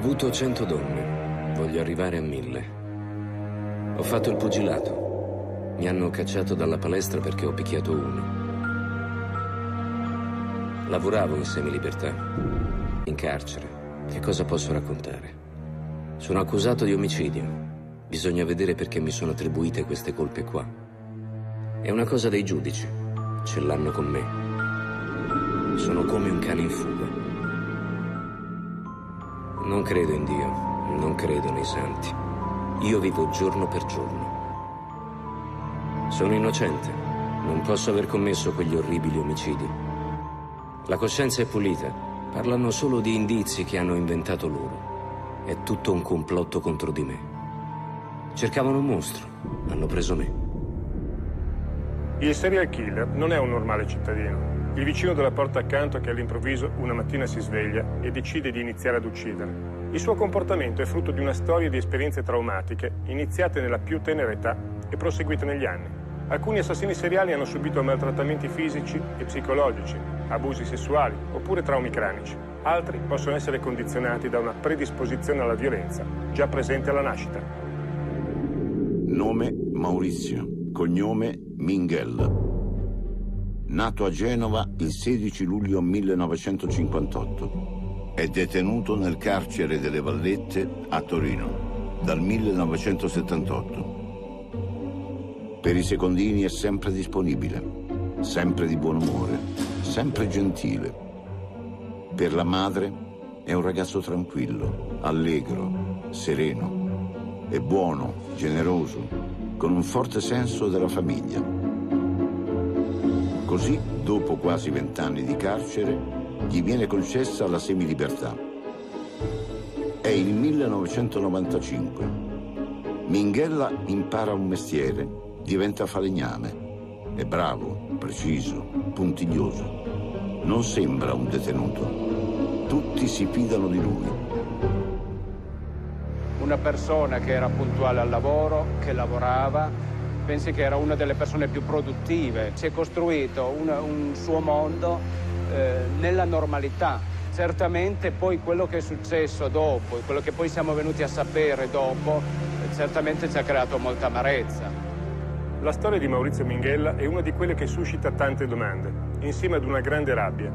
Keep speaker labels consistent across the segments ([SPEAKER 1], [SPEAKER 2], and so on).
[SPEAKER 1] Avuto cento donne, voglio arrivare a mille. Ho fatto il pugilato. Mi hanno cacciato dalla palestra perché ho picchiato uno. Lavoravo in semilibertà, in carcere. Che cosa posso raccontare? Sono accusato di omicidio. Bisogna vedere perché mi sono attribuite queste colpe qua. È una cosa dei giudici. Ce l'hanno con me. Sono come un cane in fuga. Non credo in Dio, non credo nei santi. Io vivo giorno per giorno. Sono innocente. Non posso aver commesso quegli orribili omicidi. La coscienza è pulita. Parlano solo di indizi che hanno inventato loro. È tutto un complotto contro di me. Cercavano un mostro. Hanno preso me.
[SPEAKER 2] Il serial killer non è un normale cittadino. Il vicino della porta accanto che all'improvviso una mattina si sveglia e decide di iniziare ad uccidere. Il suo comportamento è frutto di una storia di esperienze traumatiche iniziate nella più tenera età e proseguite negli anni. Alcuni assassini seriali hanno subito maltrattamenti fisici e psicologici, abusi sessuali oppure traumi cranici. Altri possono essere condizionati da una predisposizione alla violenza, già presente alla nascita.
[SPEAKER 3] Nome Maurizio, cognome Minghella. Nato a Genova il 16 luglio 1958 è detenuto nel carcere delle Vallette a Torino dal 1978. Per i secondini è sempre disponibile, sempre di buon umore, sempre gentile. Per la madre è un ragazzo tranquillo, allegro, sereno, è buono, generoso, con un forte senso della famiglia. Così, dopo quasi vent'anni di carcere, gli viene concessa la semilibertà. È il 1995. Minghella impara un mestiere, diventa falegname. È bravo, preciso, puntiglioso. Non sembra un detenuto. Tutti si fidano di lui.
[SPEAKER 4] Una persona che era puntuale al lavoro, che lavorava, pensi che era una delle persone più produttive. Si è costruito una, un suo mondo eh, nella normalità. Certamente poi quello che è successo dopo e quello che poi siamo venuti a sapere dopo, eh, certamente ci ha creato molta amarezza.
[SPEAKER 2] La storia di Maurizio Minghella è una di quelle che suscita tante domande, insieme ad una grande rabbia.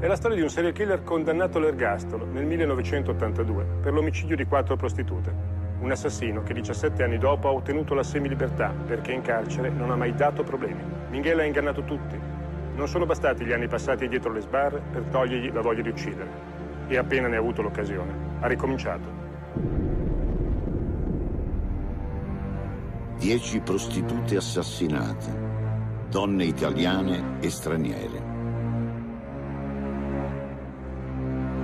[SPEAKER 2] È la storia di un serial killer condannato all'ergastolo nel 1982 per l'omicidio di quattro prostitute. Un assassino che 17 anni dopo ha ottenuto la semilibertà perché in carcere non ha mai dato problemi. Minghella ha ingannato tutti, non sono bastati gli anni passati dietro le sbarre per togliergli la voglia di uccidere. E appena ne ha avuto l'occasione, ha ricominciato.
[SPEAKER 3] Dieci prostitute assassinate, donne italiane e straniere.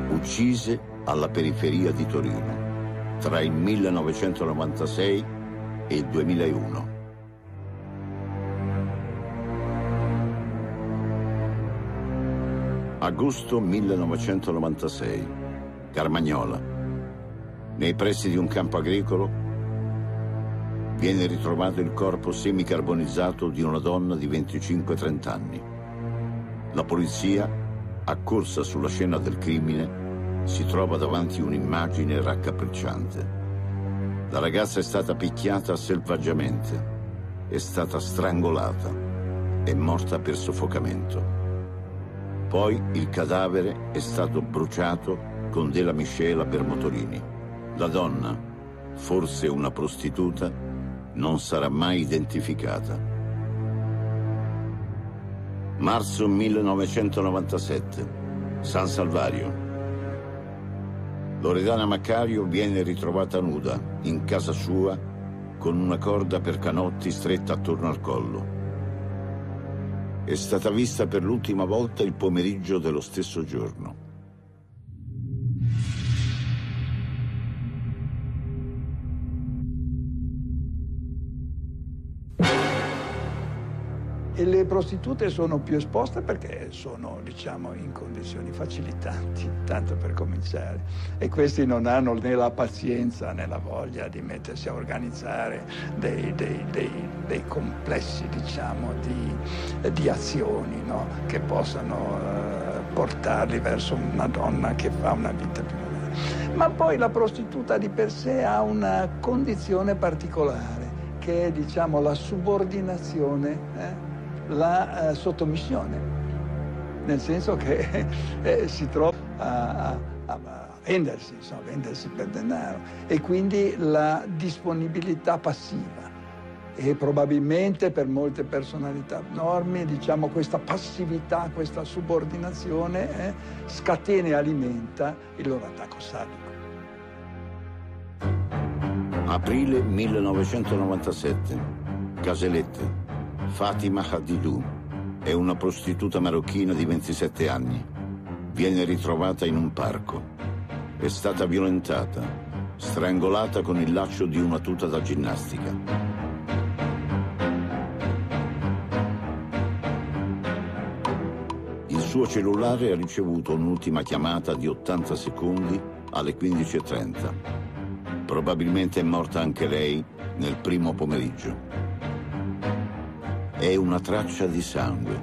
[SPEAKER 3] Uccise alla periferia di Torino tra il 1996 e il 2001. Agosto 1996. Carmagnola. Nei pressi di un campo agricolo viene ritrovato il corpo semicarbonizzato di una donna di 25-30 anni. La polizia, accorsa sulla scena del crimine, si trova davanti un'immagine raccapricciante. La ragazza è stata picchiata selvaggiamente, è stata strangolata, è morta per soffocamento. Poi il cadavere è stato bruciato con della miscela per motorini. La donna, forse una prostituta, non sarà mai identificata. Marzo 1997, San Salvario. Loredana Maccario viene ritrovata nuda in casa sua con una corda per canotti stretta attorno al collo è stata vista per l'ultima volta il pomeriggio dello stesso giorno.
[SPEAKER 5] E le prostitute sono più esposte perché sono, diciamo, in condizioni facilitanti, tanto per cominciare. E questi non hanno né la pazienza né la voglia di mettersi a organizzare dei, dei, dei, dei complessi, diciamo, di, di azioni no? che possano uh, portarli verso una donna che fa una vita più Ma poi la prostituta di per sé ha una condizione particolare, che è diciamo, la subordinazione, eh? La uh, sottomissione, nel senso che eh, si trova a, a, a vendersi, insomma, vendersi per denaro. E quindi la disponibilità passiva. E probabilmente per molte personalità normi diciamo, questa passività, questa subordinazione eh, scatena e alimenta il loro attacco sadico.
[SPEAKER 3] Aprile 1997, Caselette, Fatima Hadidou è una prostituta marocchina di 27 anni. Viene ritrovata in un parco. È stata violentata, strangolata con il laccio di una tuta da ginnastica. suo cellulare ha ricevuto un'ultima chiamata di 80 secondi alle 15.30. Probabilmente è morta anche lei nel primo pomeriggio. È una traccia di sangue,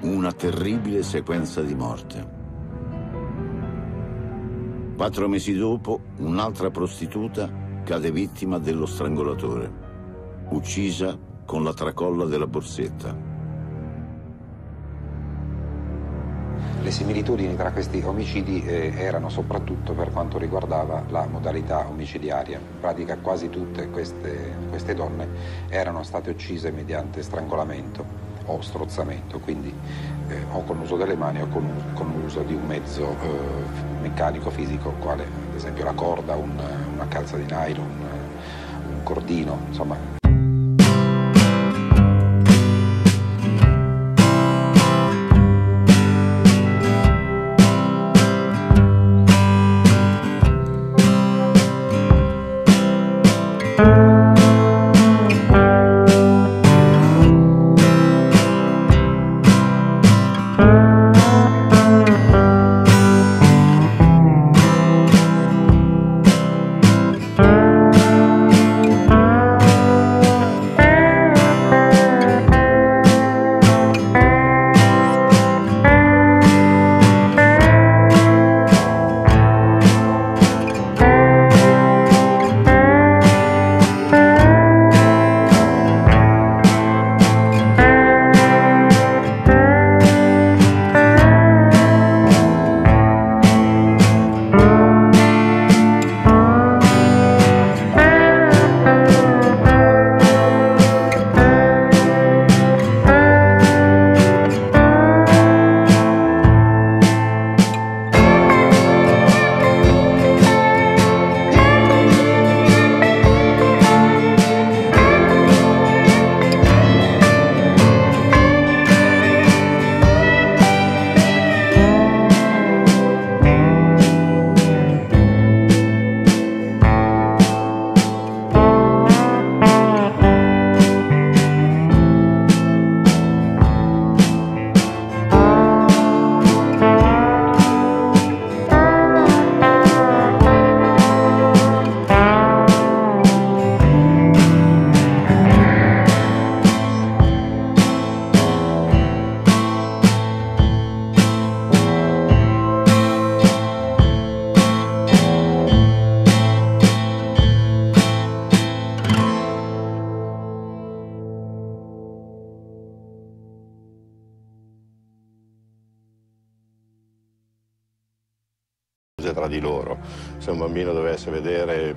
[SPEAKER 3] una terribile sequenza di morte. Quattro mesi dopo, un'altra prostituta cade vittima dello strangolatore, uccisa con la tracolla della borsetta.
[SPEAKER 6] Le similitudini tra questi omicidi eh, erano soprattutto per quanto riguardava la modalità omicidiaria. In pratica quasi tutte queste, queste donne erano state uccise mediante strangolamento o strozzamento, quindi eh, o con l'uso delle mani o con, con l'uso di un mezzo eh, meccanico, fisico, quale ad esempio la corda, un, una calza di nylon, un cordino, insomma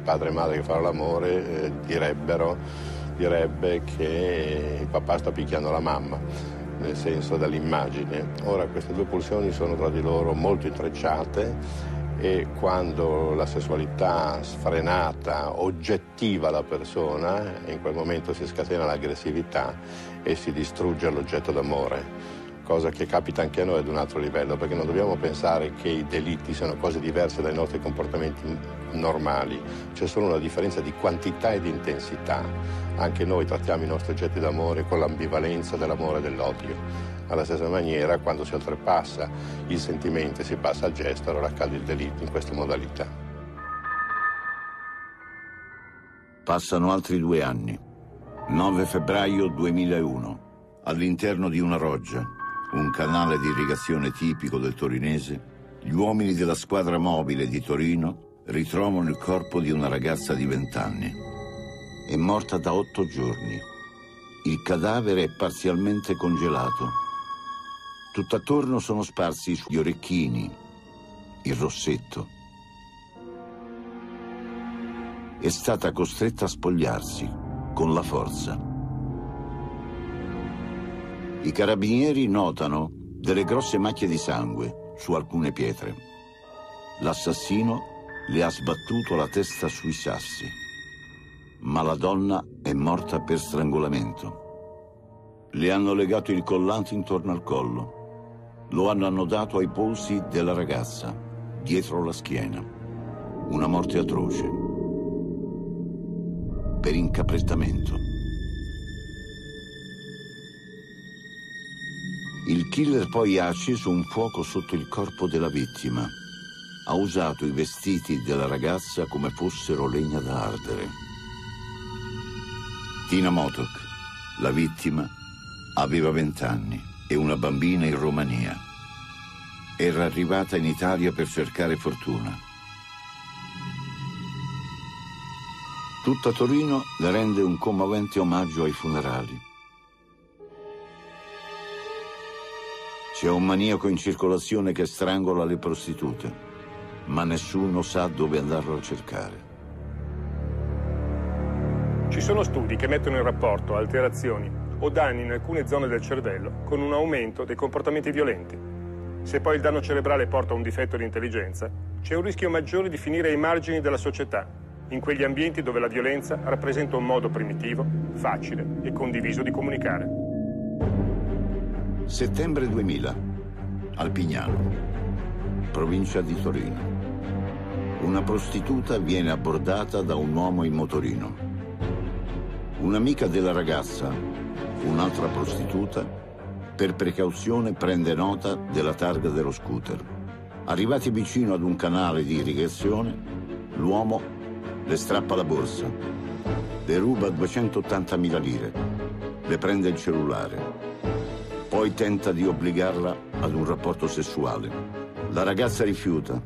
[SPEAKER 7] padre e madre che fanno l'amore eh, direbbero, direbbe che il papà sta picchiando la mamma, nel senso dell'immagine. Ora queste due pulsioni sono tra di loro molto intrecciate e quando la sessualità sfrenata oggettiva la persona, in quel momento si scatena l'aggressività e si distrugge l'oggetto d'amore cosa che capita anche a noi ad un altro livello, perché non dobbiamo pensare che i delitti siano cose diverse dai nostri comportamenti normali, c'è solo una differenza di quantità e di intensità. Anche noi trattiamo i nostri oggetti d'amore con l'ambivalenza dell'amore e dell'odio. Alla stessa maniera, quando si oltrepassa il sentimento e si passa al gesto, allora accade il delitto in questa modalità.
[SPEAKER 3] Passano altri due anni. 9 febbraio 2001. All'interno di una roggia, un canale di irrigazione tipico del torinese, gli uomini della squadra mobile di Torino ritrovano il corpo di una ragazza di vent'anni. È morta da otto giorni. Il cadavere è parzialmente congelato. Tutt'attorno sono sparsi gli orecchini, il rossetto. È stata costretta a spogliarsi con la forza. I carabinieri notano delle grosse macchie di sangue su alcune pietre. L'assassino le ha sbattuto la testa sui sassi, ma la donna è morta per strangolamento. Le hanno legato il collante intorno al collo, lo hanno annodato ai polsi della ragazza, dietro la schiena. Una morte atroce. Per incaprettamento. Il killer poi ha acceso un fuoco sotto il corpo della vittima ha usato i vestiti della ragazza come fossero legna da ardere. Tina Motok, la vittima, aveva vent'anni e una bambina in Romania. Era arrivata in Italia per cercare fortuna. Tutta Torino le rende un commovente omaggio ai funerali. C'è un maniaco in circolazione che strangola le prostitute ma nessuno sa dove andarlo a cercare.
[SPEAKER 2] Ci sono studi che mettono in rapporto alterazioni o danni in alcune zone del cervello con un aumento dei comportamenti violenti. Se poi il danno cerebrale porta a un difetto di intelligenza, c'è un rischio maggiore di finire ai margini della società, in quegli ambienti dove la violenza rappresenta un modo primitivo, facile e condiviso di comunicare.
[SPEAKER 3] Settembre 2000, Alpignano provincia di Torino. Una prostituta viene abbordata da un uomo in motorino. Un'amica della ragazza, un'altra prostituta, per precauzione prende nota della targa dello scooter. Arrivati vicino ad un canale di irrigazione, l'uomo le strappa la borsa, le ruba 280.000 lire, le prende il cellulare, poi tenta di obbligarla ad un rapporto sessuale. La ragazza rifiuta.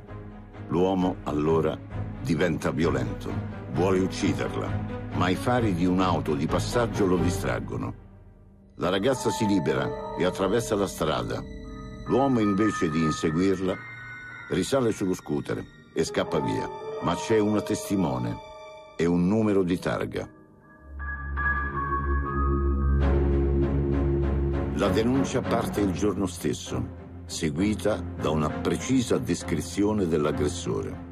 [SPEAKER 3] L'uomo allora diventa violento. Vuole ucciderla, ma i fari di un'auto di passaggio lo distraggono. La ragazza si libera e attraversa la strada. L'uomo invece di inseguirla risale sullo scooter e scappa via. Ma c'è una testimone e un numero di targa. La denuncia parte il giorno stesso seguita da una precisa descrizione dell'aggressore.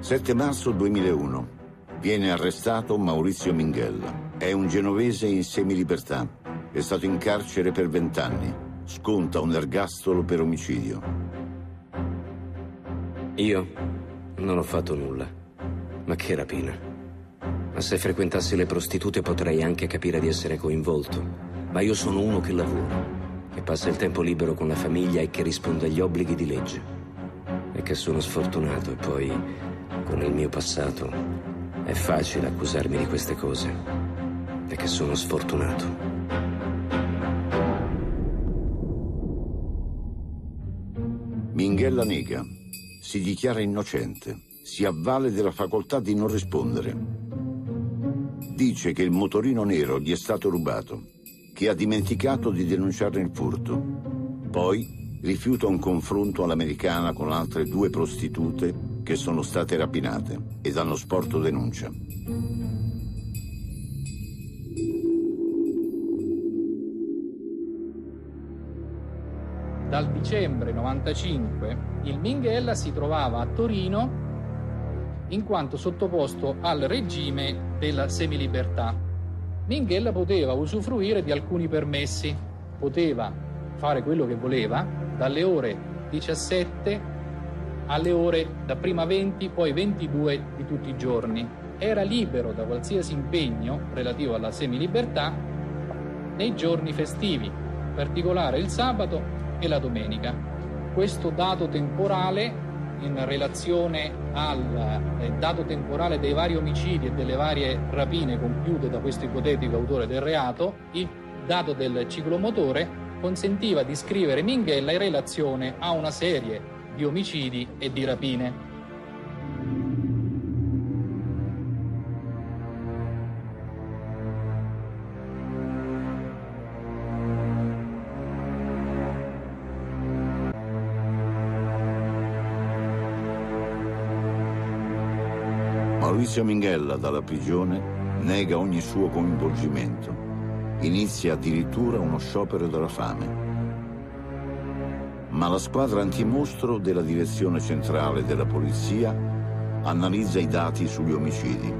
[SPEAKER 3] 7 marzo 2001. Viene arrestato Maurizio Minghella. È un genovese in semilibertà. È stato in carcere per vent'anni. Sconta un ergastolo per omicidio.
[SPEAKER 1] Io non ho fatto nulla. Ma che rapina. Ma se frequentassi le prostitute potrei anche capire di essere coinvolto. Ma io sono uno che lavora che passa il tempo libero con la famiglia e che risponde agli obblighi di legge. E che sono sfortunato e poi, con il mio passato, è facile accusarmi di queste cose. E che sono sfortunato.
[SPEAKER 3] Minghella nega, si dichiara innocente, si avvale della facoltà di non rispondere. Dice che il motorino nero gli è stato rubato che ha dimenticato di denunciare il furto. Poi rifiuta un confronto all'americana con altre due prostitute che sono state rapinate ed hanno sporto denuncia.
[SPEAKER 8] Dal dicembre 95 il Minghella si trovava a Torino in quanto sottoposto al regime della semilibertà Minghella poteva usufruire di alcuni permessi, poteva fare quello che voleva dalle ore 17 alle ore da prima 20 poi 22 di tutti i giorni. Era libero da qualsiasi impegno relativo alla semilibertà nei giorni festivi, in particolare il sabato e la domenica. Questo dato temporale in relazione al eh, dato temporale dei vari omicidi e delle varie rapine compiute da questo ipotetico autore del reato, il dato del ciclomotore consentiva di scrivere Minghella in relazione a una serie di omicidi e di rapine.
[SPEAKER 3] Maurizio Minghella dalla prigione nega ogni suo coinvolgimento. Inizia addirittura uno sciopero della fame. Ma la squadra antimostro della direzione centrale della polizia analizza i dati sugli omicidi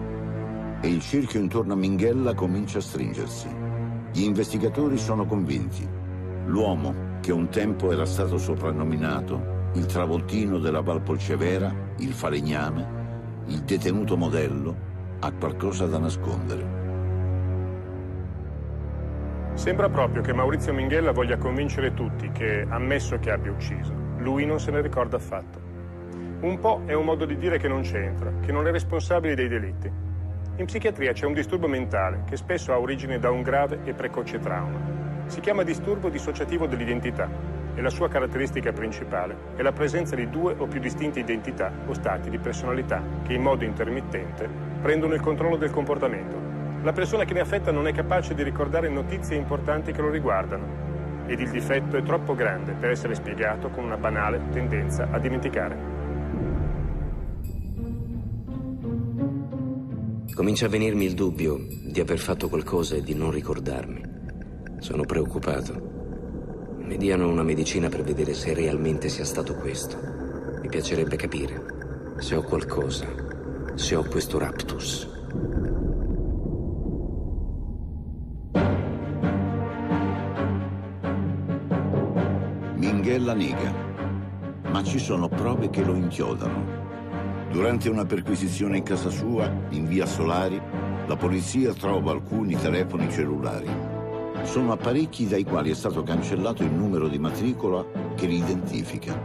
[SPEAKER 3] e il cerchio intorno a Minghella comincia a stringersi. Gli investigatori sono convinti. L'uomo, che un tempo era stato soprannominato il travoltino della Valpolcevera, il falegname, il detenuto modello, ha qualcosa da nascondere.
[SPEAKER 2] Sembra proprio che Maurizio Minghella voglia convincere tutti che, ammesso che abbia ucciso, lui non se ne ricorda affatto. Un po' è un modo di dire che non c'entra, che non è responsabile dei delitti. In psichiatria c'è un disturbo mentale che spesso ha origine da un grave e precoce trauma. Si chiama disturbo dissociativo dell'identità e la sua caratteristica principale è la presenza di due o più distinte identità o stati di personalità che in modo intermittente prendono il controllo del comportamento. La persona che ne affetta non è capace di ricordare notizie importanti che lo riguardano ed il difetto è troppo grande per essere spiegato con una banale tendenza a dimenticare.
[SPEAKER 1] Comincia a venirmi il dubbio di aver fatto qualcosa e di non ricordarmi. Sono preoccupato. Mi diano una medicina per vedere se realmente sia stato questo. Mi piacerebbe capire se ho qualcosa, se ho questo raptus.
[SPEAKER 3] Minghella nega, ma ci sono prove che lo inchiodano. Durante una perquisizione in casa sua, in via Solari, la polizia trova alcuni telefoni cellulari sono apparecchi dai quali è stato cancellato il numero di matricola che li identifica.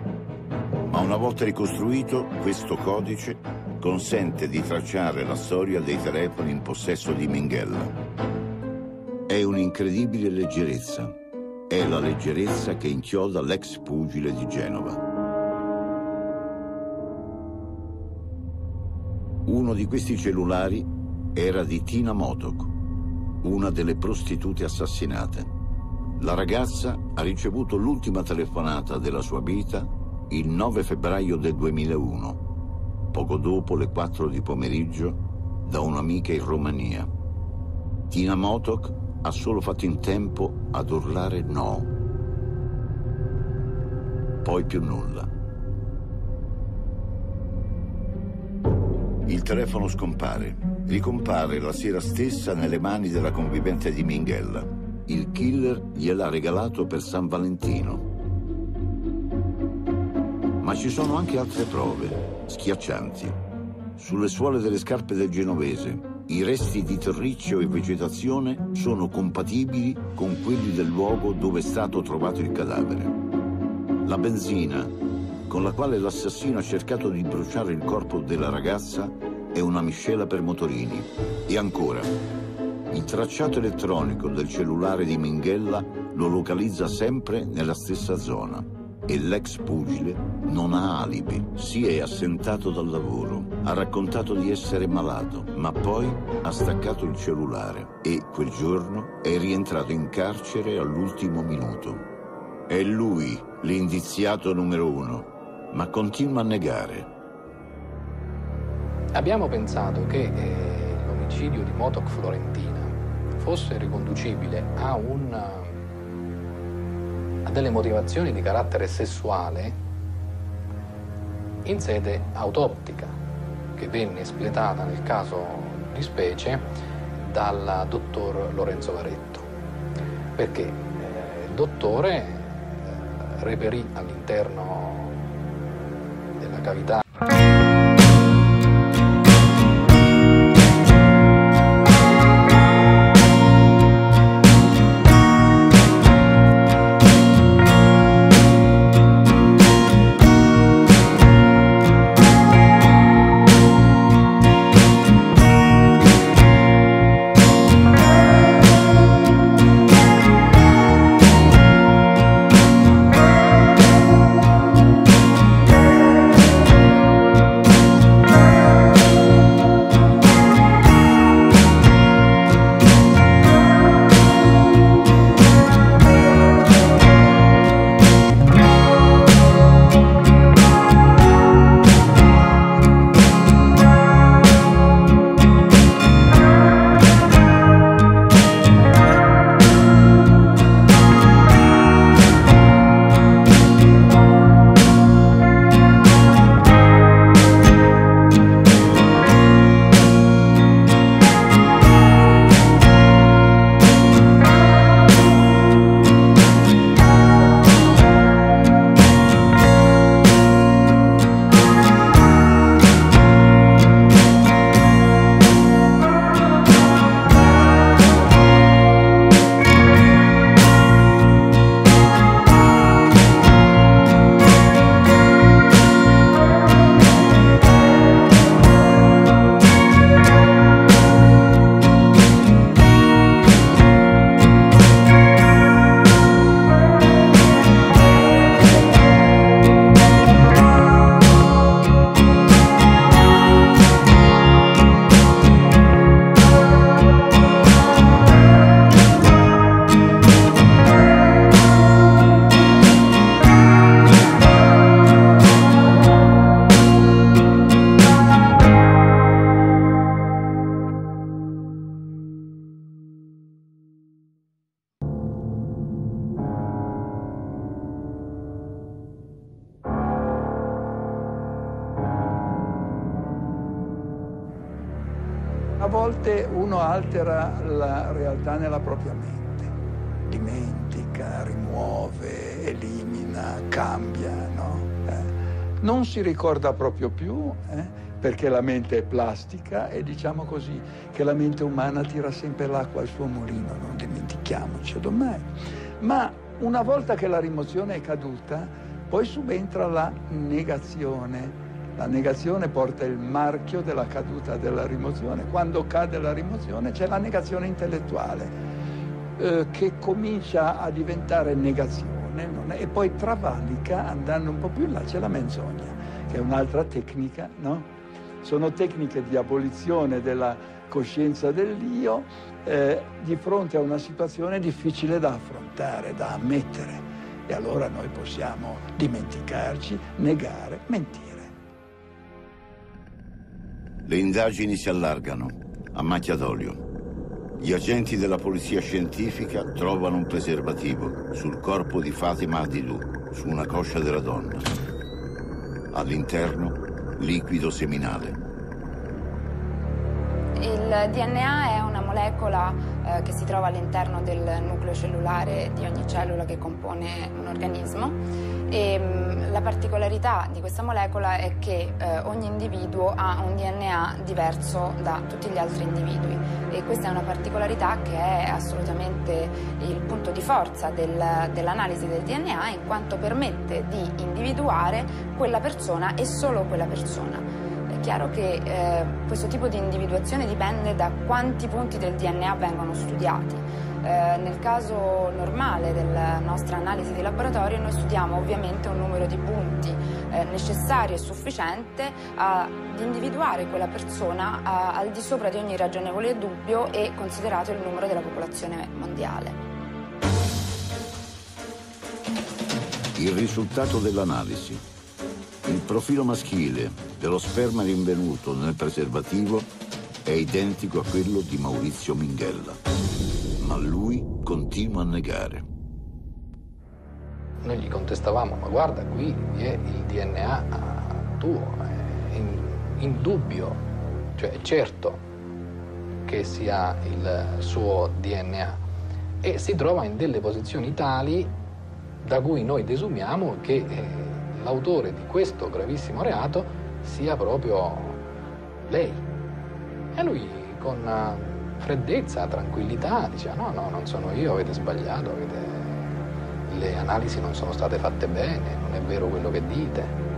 [SPEAKER 3] Ma una volta ricostruito, questo codice consente di tracciare la storia dei telefoni in possesso di Minghella. È un'incredibile leggerezza. È la leggerezza che inchioda l'ex pugile di Genova. Uno di questi cellulari era di Tina Motok, una delle prostitute assassinate. La ragazza ha ricevuto l'ultima telefonata della sua vita il 9 febbraio del 2001, poco dopo le 4 di pomeriggio, da un'amica in Romania. Tina Motok ha solo fatto in tempo ad urlare no. Poi più nulla. Il telefono scompare. Ricompare la sera stessa nelle mani della convivente di Minghella. Il killer gliel'ha regalato per San Valentino. Ma ci sono anche altre prove, schiaccianti. Sulle suole delle scarpe del genovese, i resti di terriccio e vegetazione sono compatibili con quelli del luogo dove è stato trovato il cadavere. La benzina con la quale l'assassino ha cercato di bruciare il corpo della ragazza è una miscela per motorini. E ancora, il tracciato elettronico del cellulare di Minghella lo localizza sempre nella stessa zona e l'ex pugile non ha alibi, si è assentato dal lavoro, ha raccontato di essere malato, ma poi ha staccato il cellulare e quel giorno è rientrato in carcere all'ultimo minuto. È lui l'indiziato numero uno, ma continua a negare.
[SPEAKER 8] Abbiamo pensato che eh, l'omicidio di Motoc Florentina fosse riconducibile a, un, a delle motivazioni di carattere sessuale in sede autoptica, che venne espletata nel caso di specie dal dottor Lorenzo Varetto, perché eh, il dottore eh, reperì all'interno della cavità
[SPEAKER 5] altera la realtà nella propria mente, dimentica, rimuove, elimina, cambia, no? eh? Non si ricorda proprio più, eh? perché la mente è plastica e diciamo così che la mente umana tira sempre l'acqua al suo mulino, non dimentichiamoci domani. Ma una volta che la rimozione è caduta, poi subentra la negazione la negazione porta il marchio della caduta della rimozione. Quando cade la rimozione c'è la negazione intellettuale eh, che comincia a diventare negazione è, e poi travalica andando un po' più in là, c'è la menzogna, che è un'altra tecnica, no? Sono tecniche di abolizione della coscienza dell'io eh, di fronte a una situazione difficile da affrontare, da ammettere. E allora noi possiamo dimenticarci, negare, mentire.
[SPEAKER 3] Le indagini si allargano a macchia d'olio. Gli agenti della polizia scientifica trovano un preservativo sul corpo di Fatima Adidou, su una coscia della donna. All'interno, liquido seminale.
[SPEAKER 9] Il DNA è una molecola eh, che si trova all'interno del nucleo cellulare di ogni cellula che compone un organismo e mh, mm, la particolarità di questa molecola è che eh, ogni individuo ha un DNA diverso da tutti gli altri individui e questa è una particolarità che è assolutamente il punto di forza del, dell'analisi del DNA in quanto permette di individuare quella persona e solo quella persona chiaro che eh, questo tipo di individuazione dipende da quanti punti del DNA vengono studiati. Eh, nel caso normale della nostra analisi di laboratorio noi studiamo ovviamente un numero di punti eh, necessario e sufficiente ad individuare quella persona a, al di sopra di ogni ragionevole dubbio e considerato il numero della popolazione mondiale.
[SPEAKER 3] Il risultato dell'analisi il profilo maschile dello sperma rinvenuto nel preservativo è identico a quello di Maurizio Minghella, ma lui continua a negare.
[SPEAKER 10] Noi gli contestavamo, ma guarda qui è il DNA tuo, è indubbio, cioè è certo che sia il suo DNA e si trova in delle posizioni tali da cui noi desumiamo che eh, l'autore di questo gravissimo reato sia proprio lei. E lui con freddezza, tranquillità diceva no, no, non sono io, avete sbagliato, avete... le analisi non sono state fatte bene, non è vero quello che dite.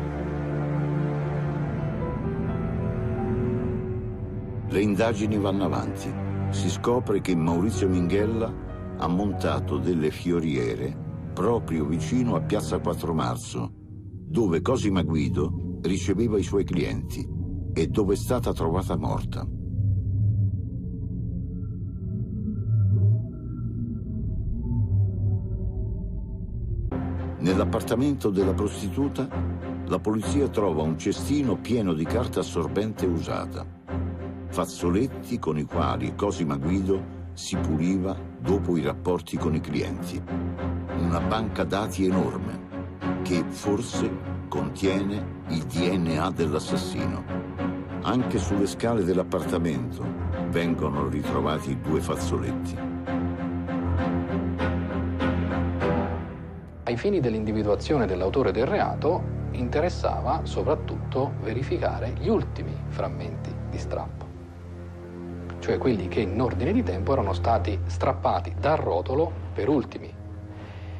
[SPEAKER 3] Le indagini vanno avanti. Si scopre che Maurizio Minghella ha montato delle fioriere proprio vicino a Piazza 4 Marzo, dove Cosima Guido riceveva i suoi clienti e dove è stata trovata morta. Nell'appartamento della prostituta la polizia trova un cestino pieno di carta assorbente usata, fazzoletti con i quali Cosima Guido si puliva dopo i rapporti con i clienti, una banca dati enorme che forse contiene il DNA dell'assassino. Anche sulle scale dell'appartamento vengono ritrovati due fazzoletti.
[SPEAKER 10] Ai fini dell'individuazione dell'autore del reato interessava soprattutto verificare gli ultimi frammenti di strappo, cioè quelli che in ordine di tempo erano stati strappati dal rotolo per ultimi.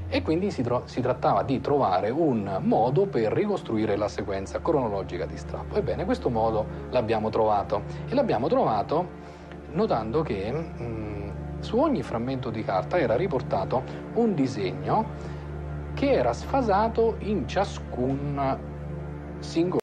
[SPEAKER 10] E quindi si, si, trattava di trovare un modo per ricostruire la sequenza cronologica di strappo. Ebbene, questo modo l'abbiamo trovato. E l'abbiamo trovato notando che mh, mm, su ogni frammento di carta era riportato un disegno che era sfasato in ciascun singolo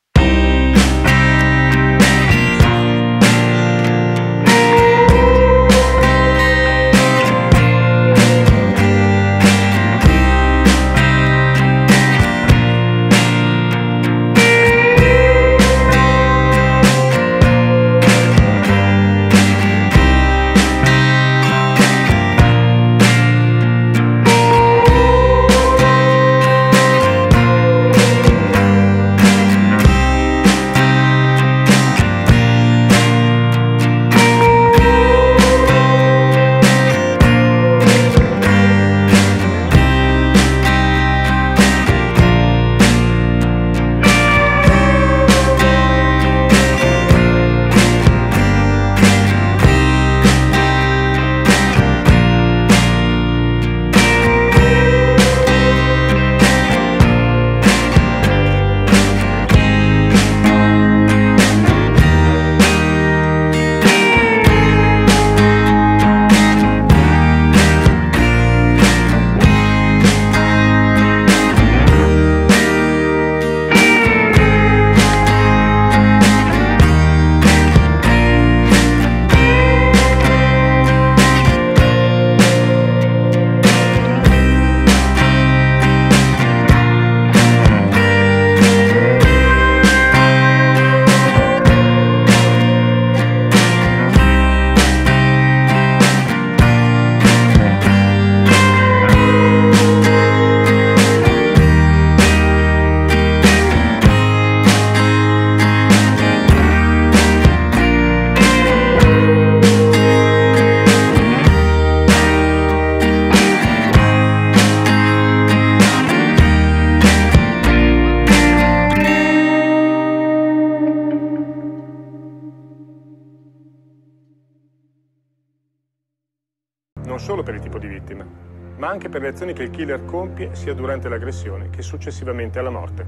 [SPEAKER 2] le azioni che il killer compie sia durante l'aggressione che successivamente alla morte.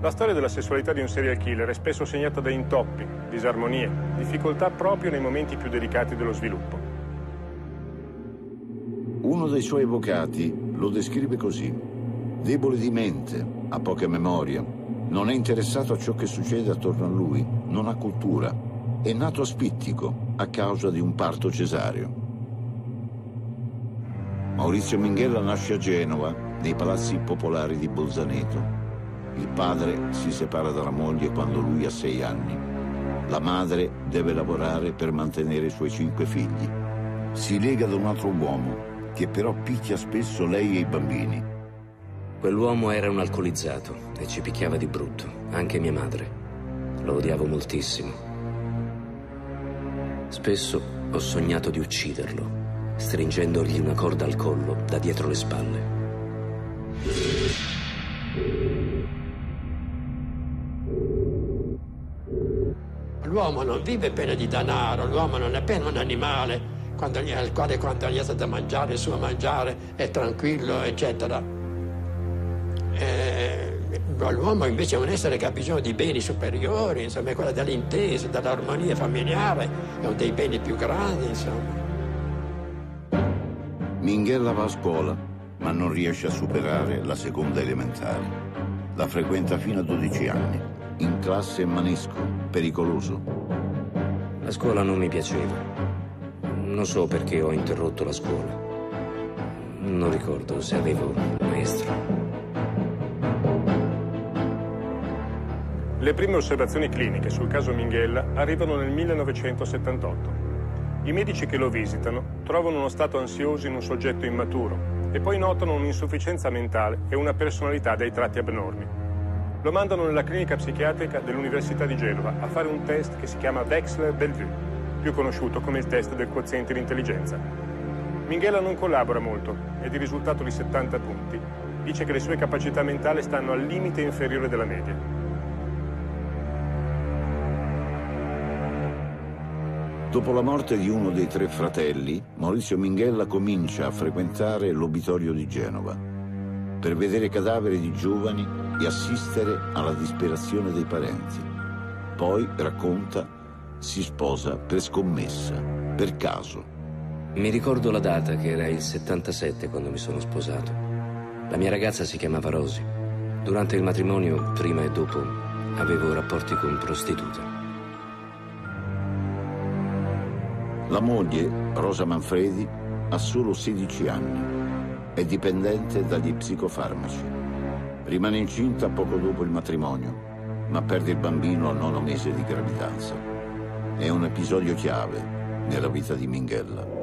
[SPEAKER 2] La storia della sessualità di un serial killer è spesso segnata da intoppi, disarmonie, difficoltà proprio nei momenti più delicati dello sviluppo.
[SPEAKER 3] Uno dei suoi avvocati lo descrive così. Debole di mente, ha poca memoria, non è interessato a ciò che succede attorno a lui, non ha cultura, è nato aspittico a causa di un parto cesareo. Maurizio Minghella nasce a Genova, nei palazzi popolari di Bolzaneto. Il padre si separa dalla moglie quando lui ha sei anni. La madre deve lavorare per mantenere i suoi cinque figli. Si lega ad un altro uomo, che però picchia spesso lei e i bambini.
[SPEAKER 1] Quell'uomo era un alcolizzato e ci picchiava di brutto, anche mia madre. Lo odiavo moltissimo. Spesso ho sognato di ucciderlo, stringendogli una corda al collo da dietro le spalle.
[SPEAKER 11] L'uomo non vive pena di denaro, l'uomo non è pena un animale quando gli, al quale quando gli è da mangiare il suo mangiare è tranquillo, eccetera. Eh, l'uomo invece è un essere che ha bisogno di beni superiori, insomma, è quella dell'intesa, dell'armonia familiare, è uno dei beni più grandi, insomma.
[SPEAKER 3] Minghella va a scuola, ma non riesce a superare la seconda elementare. La frequenta fino a 12 anni. In classe manesco, pericoloso.
[SPEAKER 1] La scuola non mi piaceva. Non so perché ho interrotto la scuola. Non ricordo se avevo un maestro.
[SPEAKER 2] Le prime osservazioni cliniche sul caso Minghella arrivano nel 1978. I medici che lo visitano trovano uno stato ansioso in un soggetto immaturo e poi notano un'insufficienza mentale e una personalità dai tratti abnormi. Lo mandano nella clinica psichiatrica dell'Università di Genova a fare un test che si chiama Wechsler-Bellevue, più conosciuto come il test del quoziente di intelligenza. Minghella non collabora molto ed il risultato di 70 punti dice che le sue capacità mentali stanno al limite inferiore della media.
[SPEAKER 3] Dopo la morte di uno dei tre fratelli, Maurizio Minghella comincia a frequentare l'obitorio di Genova per vedere cadaveri di giovani e assistere alla disperazione dei parenti. Poi, racconta, si sposa per scommessa, per caso.
[SPEAKER 1] Mi ricordo la data che era il 77 quando mi sono sposato. La mia ragazza si chiamava Rosy. Durante il matrimonio, prima e dopo, avevo rapporti con prostitute.
[SPEAKER 3] La moglie, Rosa Manfredi, ha solo 16 anni. È dipendente dagli psicofarmaci. Rimane incinta poco dopo il matrimonio, ma perde il bambino al nono mese di gravidanza. È un episodio chiave nella vita di Minghella.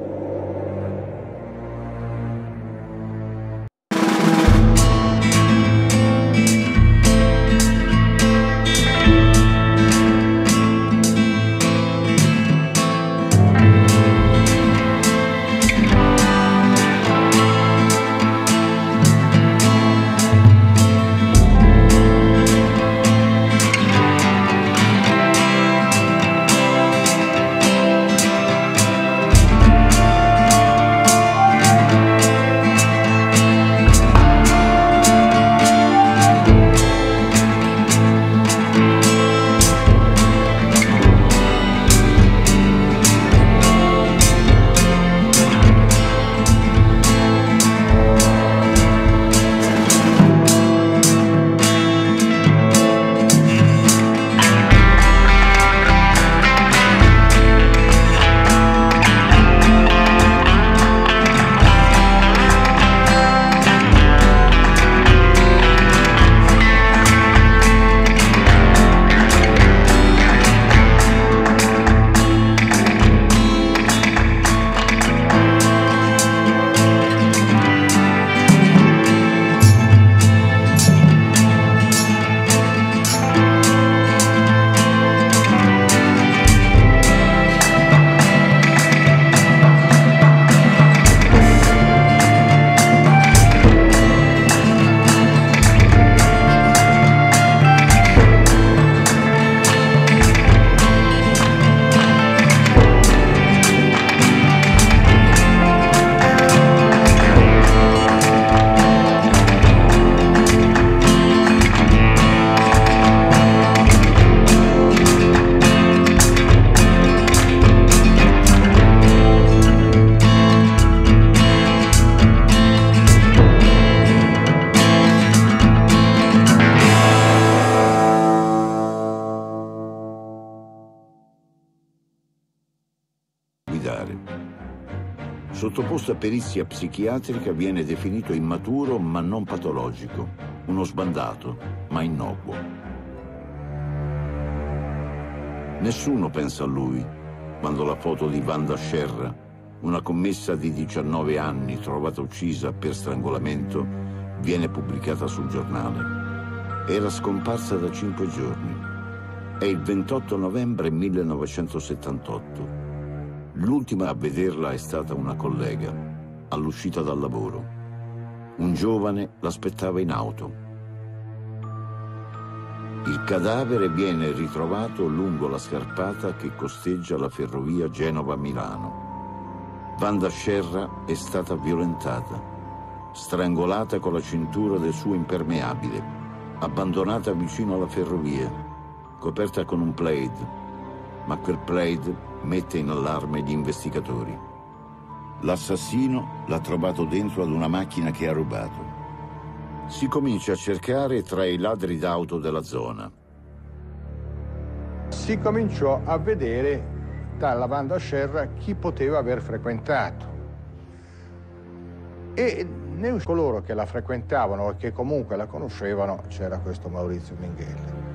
[SPEAKER 3] Sottoposto a perizia psichiatrica viene definito immaturo ma non patologico, uno sbandato ma innocuo. Nessuno pensa a lui quando la foto di Wanda Scerra, una commessa di 19 anni trovata uccisa per strangolamento, viene pubblicata sul giornale. Era scomparsa da cinque giorni. È il 28 novembre 1978. L'ultima a vederla è stata una collega, all'uscita dal lavoro. Un giovane l'aspettava in auto. Il cadavere viene ritrovato lungo la scarpata che costeggia la ferrovia Genova-Milano. Vanda Scerra è stata violentata, strangolata con la cintura del suo impermeabile, abbandonata vicino alla ferrovia, coperta con un plaid, ma quel plaid mette in allarme gli investigatori. L'assassino l'ha trovato dentro ad una macchina che ha rubato. Si comincia a cercare tra i ladri d'auto della zona.
[SPEAKER 12] Si cominciò a vedere dalla banda Scerra chi poteva aver frequentato. E nei coloro che la frequentavano e che comunque la conoscevano c'era questo Maurizio Minghelli.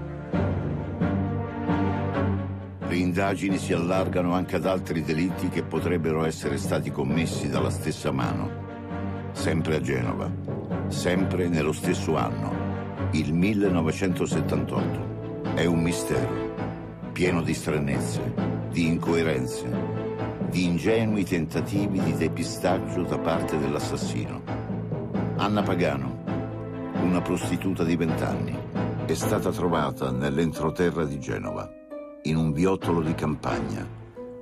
[SPEAKER 3] Le indagini si allargano anche ad altri delitti che potrebbero essere stati commessi dalla stessa mano. Sempre a Genova, sempre nello stesso anno, il 1978. È un mistero, pieno di stranezze, di incoerenze, di ingenui tentativi di depistaggio da parte dell'assassino. Anna Pagano, una prostituta di vent'anni, è stata trovata nell'entroterra di Genova in un viottolo di campagna,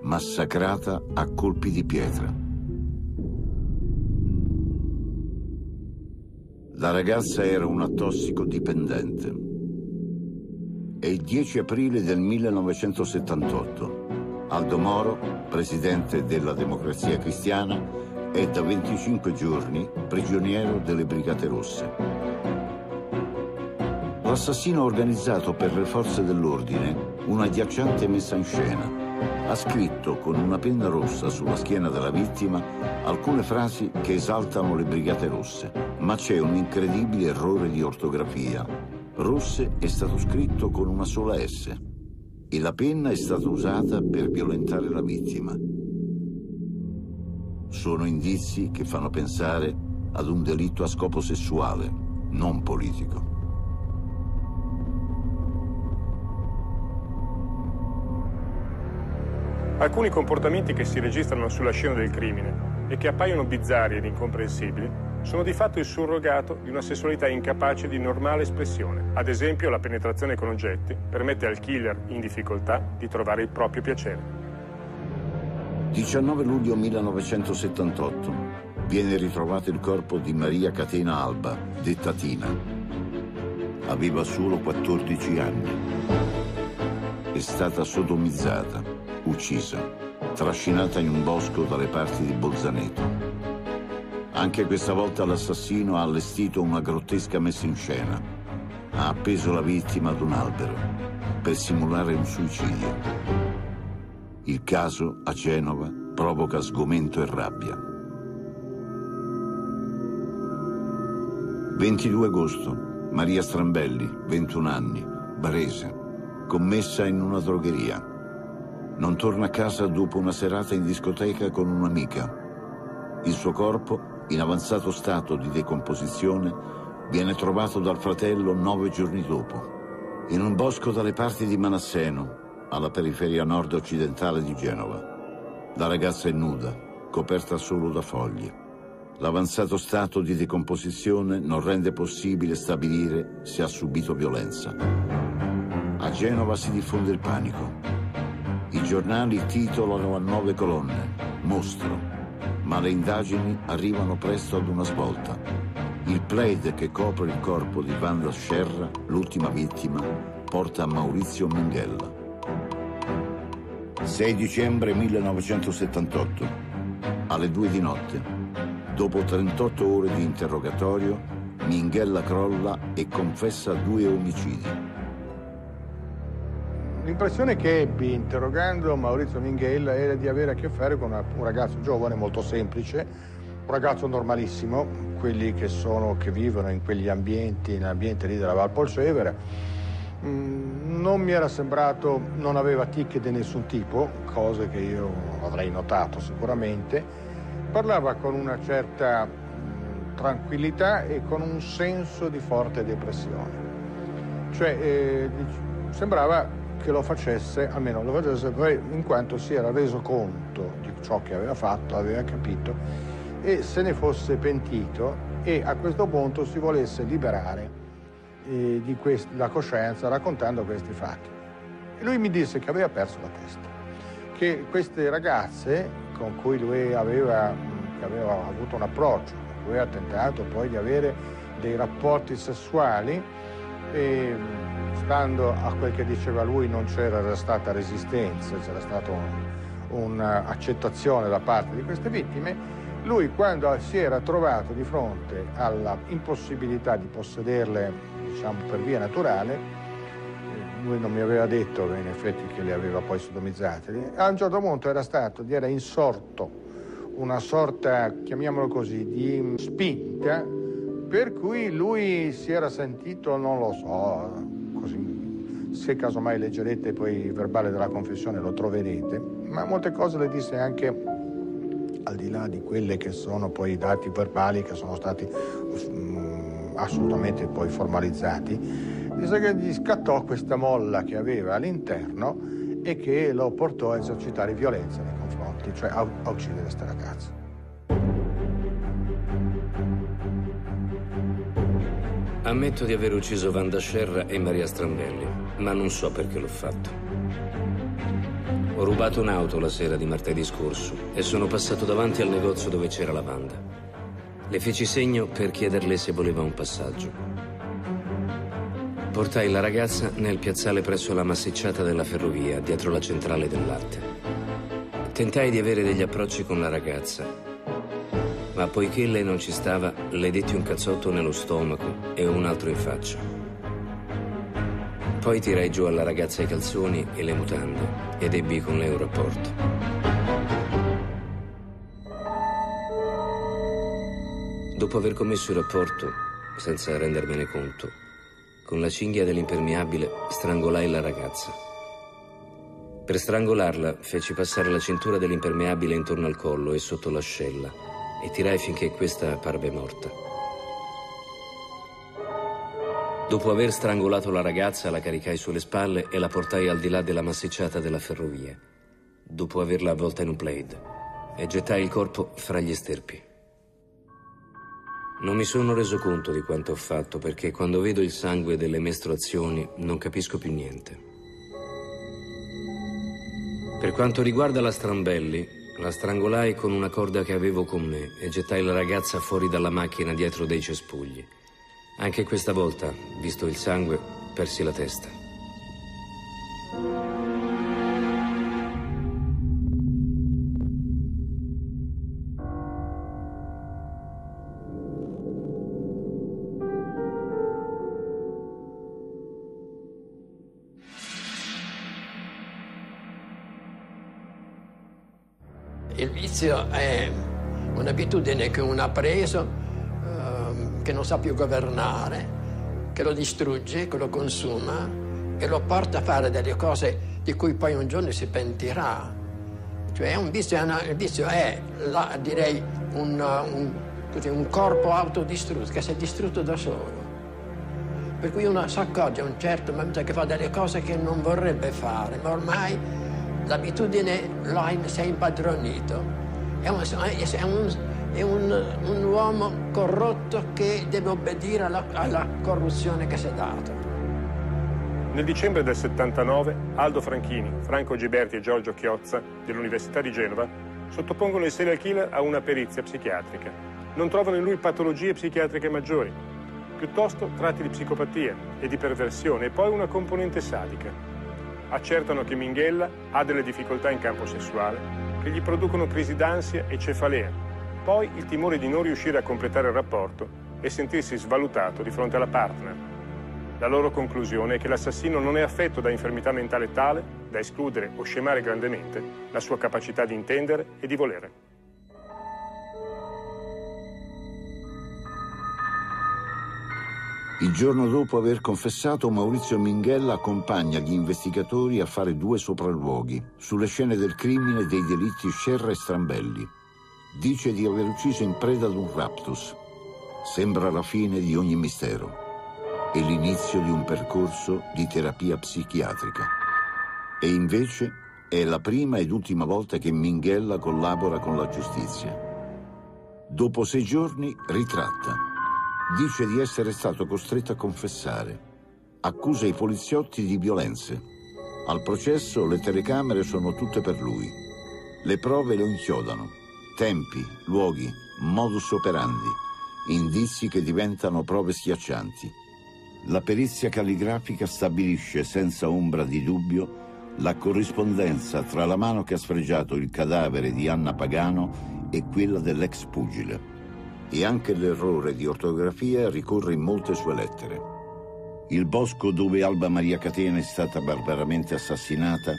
[SPEAKER 3] massacrata a colpi di pietra. La ragazza era una tossicodipendente. È il 10 aprile del 1978. Aldo Moro, presidente della Democrazia Cristiana, è da 25 giorni prigioniero delle Brigate Rosse. L'assassino organizzato per le forze dell'ordine una ghiacciante messa in scena. Ha scritto con una penna rossa sulla schiena della vittima alcune frasi che esaltano le Brigate Rosse, ma c'è un incredibile errore di ortografia. Rosse è stato scritto con una sola S e la penna è stata usata per violentare la vittima. Sono indizi che fanno pensare ad un delitto a scopo sessuale, non politico.
[SPEAKER 2] Alcuni comportamenti che si registrano sulla scena del crimine e che appaiono bizzarri ed incomprensibili sono di fatto il surrogato di una sessualità incapace di normale espressione. Ad esempio, la penetrazione con oggetti permette al killer in difficoltà di trovare il proprio piacere.
[SPEAKER 3] 19 luglio 1978 viene ritrovato il corpo di Maria Catena Alba, detta Tina. Aveva solo 14 anni. È stata sodomizzata uccisa, trascinata in un bosco dalle parti di Bolzaneto. Anche questa volta l'assassino ha allestito una grottesca messa in scena. Ha appeso la vittima ad un albero per simulare un suicidio. Il caso a Genova provoca sgomento e rabbia. 22 agosto, Maria Strambelli, 21 anni, Barese, commessa in una drogheria. Non torna a casa dopo una serata in discoteca con un'amica. Il suo corpo, in avanzato stato di decomposizione, viene trovato dal fratello nove giorni dopo, in un bosco dalle parti di Manasseno, alla periferia nord-occidentale di Genova. La ragazza è nuda, coperta solo da foglie. L'avanzato stato di decomposizione non rende possibile stabilire se ha subito violenza. A Genova si diffonde il panico. I giornali titolano a nove colonne, mostro, ma le indagini arrivano presto ad una svolta. Il plaid che copre il corpo di Wanda Scerra, l'ultima vittima, porta a Maurizio Minghella. 6 dicembre 1978, alle due di notte, dopo 38 ore di interrogatorio, Minghella crolla e confessa due omicidi.
[SPEAKER 12] L'impressione che ebbi interrogando Maurizio Minghella era di avere a che fare con una, un ragazzo giovane, molto semplice, un ragazzo normalissimo, quelli che, sono, che vivono in quegli ambienti, nell'ambiente lì della Val Polsevera. Mm, non mi era sembrato, non aveva tic di nessun tipo, cose che io avrei notato sicuramente. Parlava con una certa mm, tranquillità e con un senso di forte depressione. Cioè, eh, sembrava che lo facesse, almeno lo facesse in quanto si era reso conto di ciò che aveva fatto, aveva capito e se ne fosse pentito e a questo punto si volesse liberare eh, di quest- la coscienza raccontando questi fatti. E lui mi disse che aveva perso la testa, che queste ragazze con cui lui aveva, aveva avuto un approccio, con cui aveva tentato poi di avere dei rapporti sessuali, e, stando a quel che diceva lui non c'era stata resistenza, c'era stata un'accettazione da parte di queste vittime, lui quando si era trovato di fronte all'impossibilità di possederle diciamo, per via naturale, eh, lui non mi aveva detto in effetti che le aveva poi sodomizzate, a un certo punto era stato, era insorto una sorta, chiamiamolo così, di spinta per cui lui si era sentito, non lo so, così, se casomai leggerete poi il verbale della confessione lo troverete, ma molte cose le disse anche al di là di quelle che sono poi i dati verbali che sono stati um, assolutamente poi formalizzati, disse che gli scattò questa molla che aveva all'interno e che lo portò a esercitare violenza nei confronti, cioè a, a uccidere questa ragazza.
[SPEAKER 1] Ammetto di aver ucciso Vanda Scerra e Maria Strambelli, ma non so perché l'ho fatto. Ho rubato un'auto la sera di martedì scorso e sono passato davanti al negozio dove c'era la Vanda. Le feci segno per chiederle se voleva un passaggio. Portai la ragazza nel piazzale presso la massicciata della ferrovia, dietro la centrale del latte. Tentai di avere degli approcci con la ragazza, ma poiché lei non ci stava, le detti un cazzotto nello stomaco e un altro in faccia. Poi tirai giù alla ragazza i calzoni e le mutande ed ebbi con lei un rapporto. Dopo aver commesso il rapporto, senza rendermene conto, con la cinghia dell'impermeabile strangolai la ragazza. Per strangolarla feci passare la cintura dell'impermeabile intorno al collo e sotto l'ascella e tirai finché questa parve morta. Dopo aver strangolato la ragazza, la caricai sulle spalle e la portai al di là della massicciata della ferrovia, dopo averla avvolta in un plaid, e gettai il corpo fra gli sterpi. Non mi sono reso conto di quanto ho fatto perché quando vedo il sangue delle mestruazioni non capisco più niente. Per quanto riguarda la Strambelli, la strangolai con una corda che avevo con me e gettai la ragazza fuori dalla macchina dietro dei cespugli. Anche questa volta, visto il sangue, persi la testa.
[SPEAKER 11] Vizio è un'abitudine che uno ha preso, eh, che non sa più governare, che lo distrugge, che lo consuma e lo porta a fare delle cose di cui poi un giorno si pentirà. Cioè un vizio, è una, il vizio è, la, direi, un, un, così, un corpo autodistrutto, che si è distrutto da solo. Per cui uno si accorge a un certo momento che fa delle cose che non vorrebbe fare, ma ormai l'abitudine lo ha, si è impadronito è, un, è, un, è un, un, uomo corrotto che deve obbedire alla, alla corruzione che si è data.
[SPEAKER 2] Nel dicembre del 79 Aldo Franchini, Franco Giberti e Giorgio Chiozza dell'Università di Genova sottopongono il serial killer a una perizia psichiatrica. Non trovano in lui patologie psichiatriche maggiori, piuttosto tratti di psicopatia e di perversione e poi una componente sadica. Accertano che Minghella ha delle difficoltà in campo sessuale che gli producono crisi d'ansia e cefalea, poi il timore di non riuscire a completare il rapporto e sentirsi svalutato di fronte alla partner. La loro conclusione è che l'assassino non è affetto da infermità mentale tale da escludere o scemare grandemente la sua capacità di intendere e di volere.
[SPEAKER 3] Il giorno dopo aver confessato, Maurizio Minghella accompagna gli investigatori a fare due sopralluoghi sulle scene del crimine e dei delitti Scerra e Strambelli. Dice di aver ucciso in preda ad un raptus. Sembra la fine di ogni mistero e l'inizio di un percorso di terapia psichiatrica. E invece è la prima ed ultima volta che Minghella collabora con la giustizia. Dopo sei giorni ritratta Dice di essere stato costretto a confessare. Accusa i poliziotti di violenze. Al processo le telecamere sono tutte per lui. Le prove lo inchiodano. Tempi, luoghi, modus operandi. Indizi che diventano prove schiaccianti. La perizia calligrafica stabilisce senza ombra di dubbio la corrispondenza tra la mano che ha sfregiato il cadavere di Anna Pagano e quella dell'ex pugile e anche l'errore di ortografia ricorre in molte sue lettere. Il bosco dove Alba Maria Catena è stata barbaramente assassinata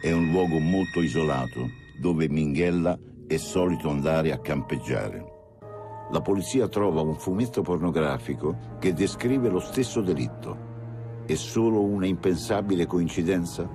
[SPEAKER 3] è un luogo molto isolato dove Minghella è solito andare a campeggiare. La polizia trova un fumetto pornografico che descrive lo stesso delitto. È solo una impensabile coincidenza?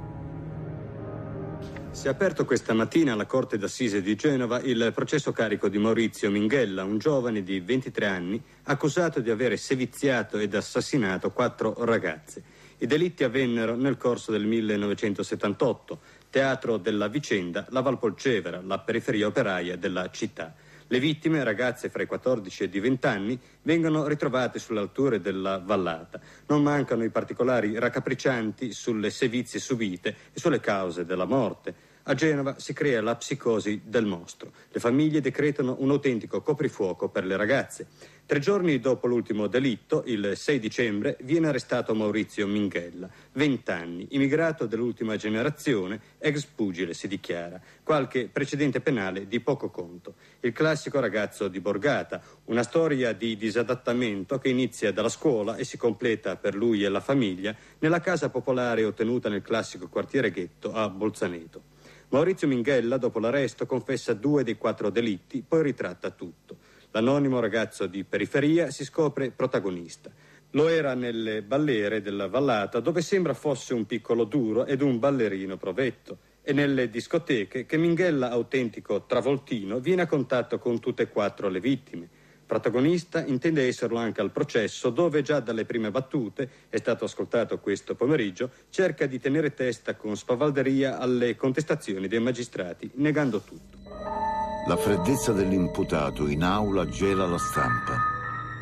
[SPEAKER 13] Si è aperto questa mattina alla Corte d'Assise di Genova il processo carico di Maurizio Minghella, un giovane di 23 anni accusato di avere seviziato ed assassinato quattro ragazze. I delitti avvennero nel corso del 1978, teatro della vicenda la Valpolcevera, la periferia operaia della città. Le vittime, ragazze fra i 14 e i 20 anni, vengono ritrovate sulle alture della vallata. Non mancano i particolari raccapriccianti sulle sevizie subite e sulle cause della morte. A Genova si crea la psicosi del mostro. Le famiglie decretano un autentico coprifuoco per le ragazze. Tre giorni dopo l'ultimo delitto, il 6 dicembre, viene arrestato Maurizio Minghella, 20 anni, immigrato dell'ultima generazione, ex pugile si dichiara, qualche precedente penale di poco conto. Il classico ragazzo di Borgata, una storia di disadattamento che inizia dalla scuola e si completa per lui e la famiglia nella casa popolare ottenuta nel classico quartiere ghetto a Bolzaneto. Maurizio Minghella, dopo l'arresto, confessa due dei quattro delitti, poi ritratta tutto. L'anonimo ragazzo di periferia si scopre protagonista. Lo era nelle balleere della vallata, dove sembra fosse un piccolo duro ed un ballerino provetto, e nelle discoteche che Minghella, autentico travoltino, viene a contatto con tutte e quattro le vittime. Protagonista intende esserlo anche al processo, dove già dalle prime battute, è stato ascoltato questo pomeriggio, cerca di tenere testa con spavalderia alle contestazioni dei magistrati, negando tutto.
[SPEAKER 3] La freddezza dell'imputato in aula gela la stampa.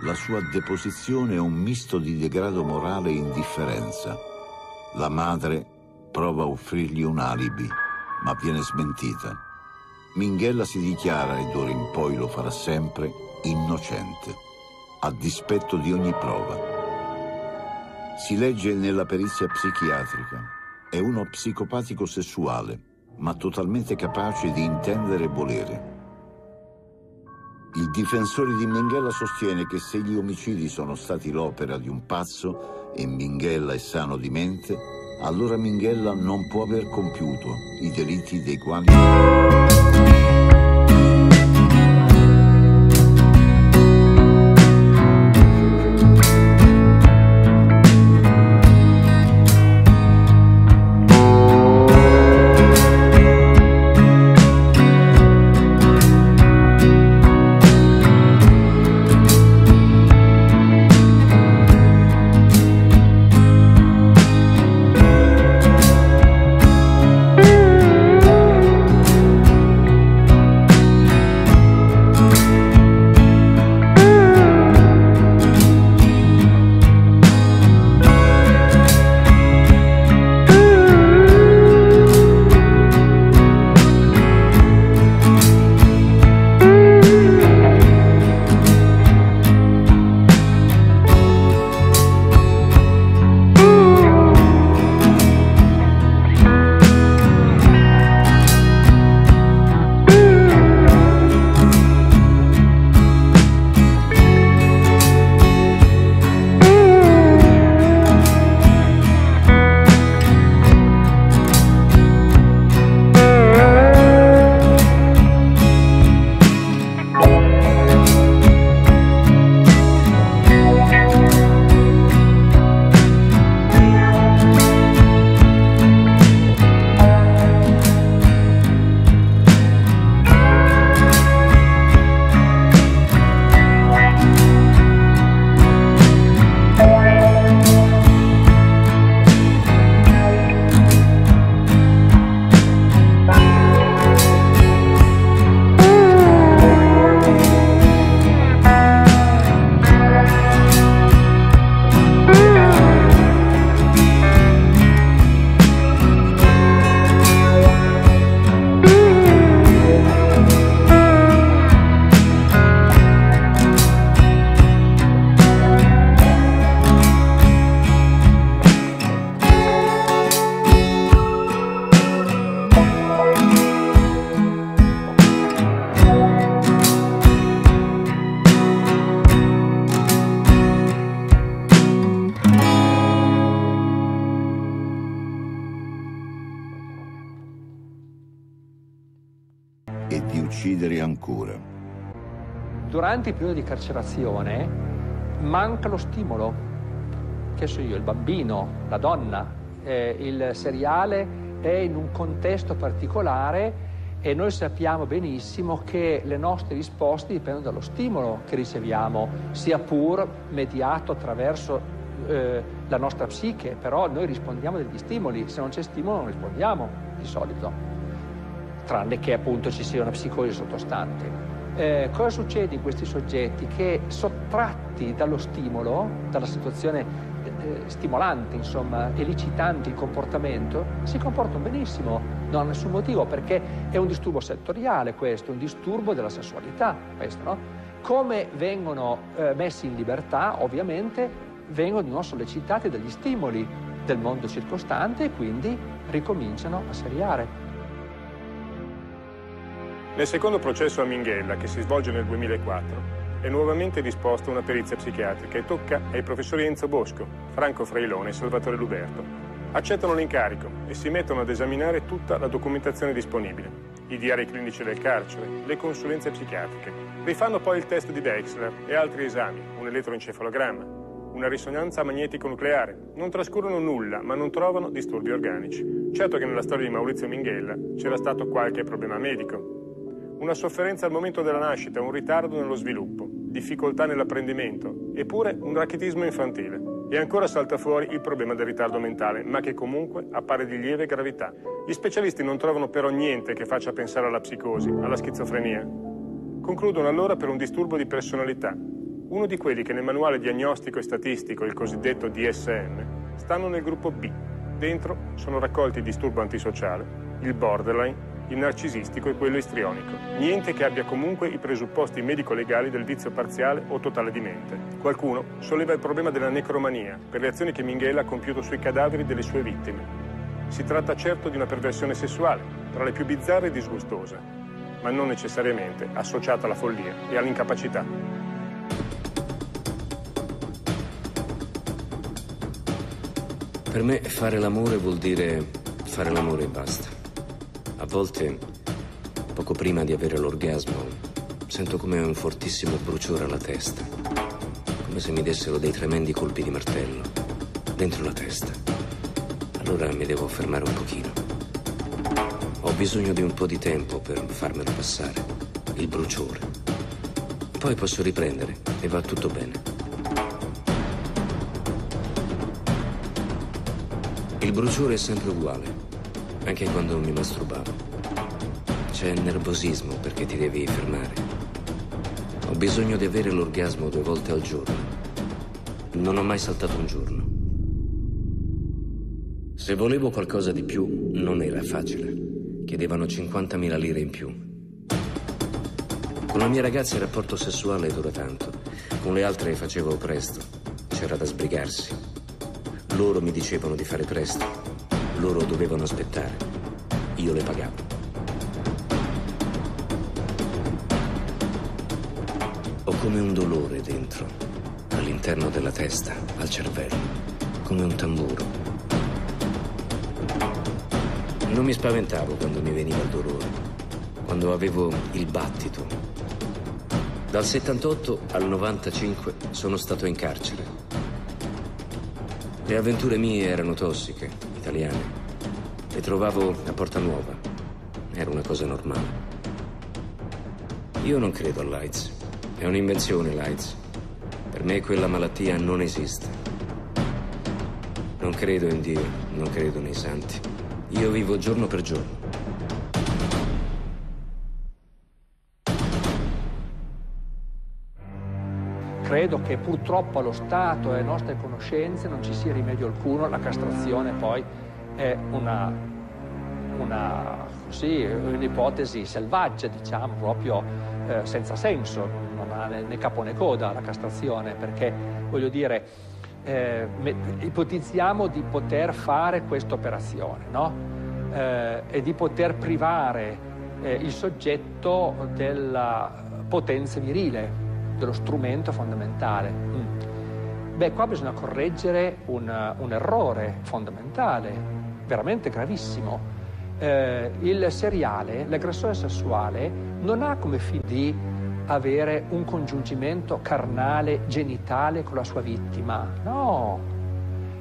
[SPEAKER 3] La sua deposizione è un misto di degrado morale e indifferenza. La madre prova a offrirgli un alibi, ma viene smentita. Minghella si dichiara, e d'ora in poi lo farà sempre, innocente, a dispetto di ogni prova. Si legge nella perizia psichiatrica. È uno psicopatico sessuale, ma totalmente capace di intendere e volere. Il difensore di Minghella sostiene che se gli omicidi sono stati l'opera di un pazzo e Minghella è sano di mente, allora Minghella non può aver compiuto i delitti dei quali...
[SPEAKER 14] Durante il periodo di carcerazione manca lo stimolo, che so io, il bambino, la donna, eh, il seriale è in un contesto particolare e noi sappiamo benissimo che le nostre risposte dipendono dallo stimolo che riceviamo, sia pur mediato attraverso eh, la nostra psiche, però noi rispondiamo degli stimoli, se non c'è stimolo non rispondiamo di solito, tranne che appunto ci sia una psicosi sottostante. Eh, cosa succede in questi soggetti? Che sottratti dallo stimolo, dalla situazione eh, stimolante, insomma, elicitante il comportamento, si comportano benissimo, non ha nessun motivo, perché è un disturbo settoriale questo, un disturbo della sessualità, questo, no? Come vengono eh, messi in libertà, ovviamente, vengono sollecitati dagli stimoli del mondo circostante e quindi ricominciano a seriare.
[SPEAKER 2] Nel secondo processo a Minghella, che si svolge nel 2004, è nuovamente disposta una perizia psichiatrica e tocca ai professori Enzo Bosco, Franco Freilone e Salvatore Luberto. Accettano l'incarico e si mettono ad esaminare tutta la documentazione disponibile, i diari clinici del carcere, le consulenze psichiatriche. Rifanno poi il test di Dexler e altri esami, un elettroencefalogramma, una risonanza magnetico-nucleare. Non trascurano nulla, ma non trovano disturbi organici. Certo che nella storia di Maurizio Minghella c'era stato qualche problema medico, una sofferenza al momento della nascita, un ritardo nello sviluppo, difficoltà nell'apprendimento, eppure un rachitismo infantile. E ancora salta fuori il problema del ritardo mentale, ma che comunque appare di lieve gravità. Gli specialisti non trovano però niente che faccia pensare alla psicosi, alla schizofrenia. Concludono allora per un disturbo di personalità, uno di quelli che nel manuale diagnostico e statistico, il cosiddetto DSM, stanno nel gruppo B. Dentro sono raccolti il disturbo antisociale, il borderline il narcisistico e quello istrionico. Niente che abbia comunque i presupposti medico-legali del vizio parziale o totale di mente. Qualcuno solleva il problema della necromania per le azioni che Minghella ha compiuto sui cadaveri delle sue vittime. Si tratta certo di una perversione sessuale, tra le più bizzarre e disgustose, ma non necessariamente associata alla follia e all'incapacità.
[SPEAKER 1] Per me fare l'amore vuol dire fare l'amore e basta. A volte, poco prima di avere l'orgasmo, sento come un fortissimo bruciore alla testa, come se mi dessero dei tremendi colpi di martello dentro la testa. Allora mi devo fermare un pochino. Ho bisogno di un po' di tempo per farmelo passare, il bruciore. Poi posso riprendere e va tutto bene. Il bruciore è sempre uguale anche quando mi masturbavo. C'è nervosismo perché ti devi fermare. Ho bisogno di avere l'orgasmo due volte al giorno. Non ho mai saltato un giorno. Se volevo qualcosa di più, non era facile. Chiedevano 50.000 lire in più. Con la mia ragazza il rapporto sessuale dura tanto. Con le altre facevo presto. C'era da sbrigarsi. Loro mi dicevano di fare presto. Loro dovevano aspettare. Io le pagavo. Ho come un dolore dentro, all'interno della testa, al cervello, come un tamburo. Non mi spaventavo quando mi veniva il dolore, quando avevo il battito. Dal 78 al 95 sono stato in carcere. Le avventure mie erano tossiche, italiane. Le trovavo a Porta Nuova. Era una cosa normale. Io non credo all'AIDS. È un'invenzione l'AIDS. Per me quella malattia non esiste. Non credo in Dio, non credo nei santi. Io vivo giorno per giorno.
[SPEAKER 14] Credo che purtroppo allo Stato e alle nostre conoscenze non ci sia rimedio alcuno, la castrazione poi è una, una sì, un'ipotesi selvaggia, diciamo, proprio eh, senza senso, non ha né, capo né coda la castrazione, perché voglio dire, eh, ipotizziamo di poter fare questa operazione, no? eh, e di poter privare eh, il soggetto della potenza virile, dello strumento fondamentale. Mm. Beh, qua bisogna correggere un, un errore fondamentale, veramente gravissimo, eh, il seriale, l'aggressore sessuale, non ha come fine di avere un congiungimento carnale, genitale con la sua vittima. No,